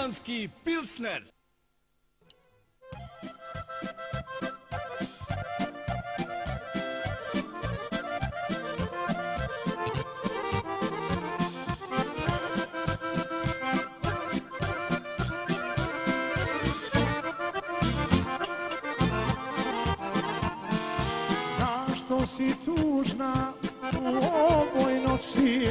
Slavonski Pilsner. Zašto si tužna u ovoj noći,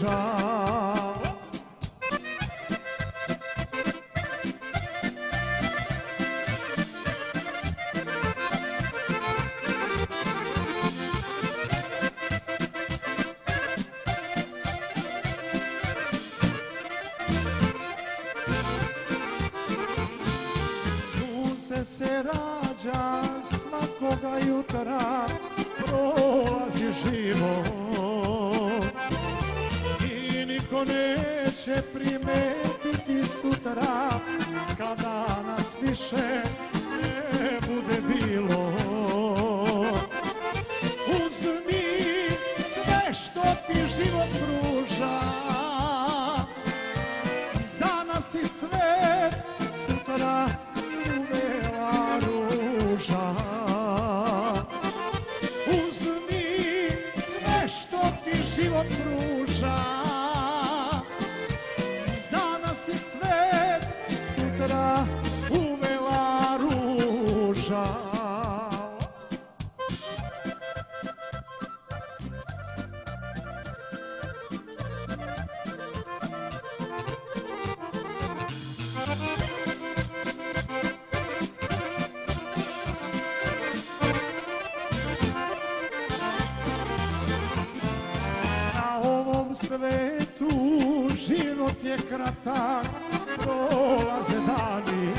ruža. Sunce se rađa svakoga jutra, prolazi život. I niko neće primetiti sutra, kada nas više ne bude bilo. Uzmi sve što ti život pruža, danas i sve sutra uvela ruža. Uzmi sve što ti život pruža, tu život je kratak, dolaze dani.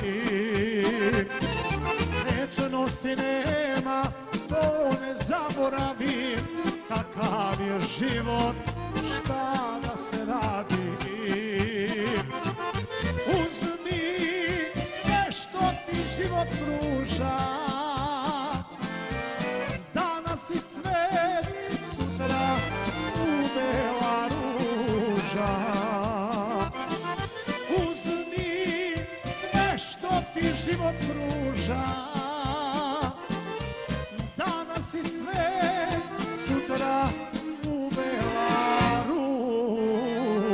Večnosti nema, to ne zaboravi, takav je život, šta da se radi. Uzmi sve što ti život pruža, duša danas i sve, sutra ubela ruža.